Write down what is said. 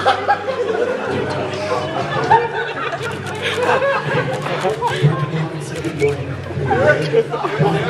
Good morning.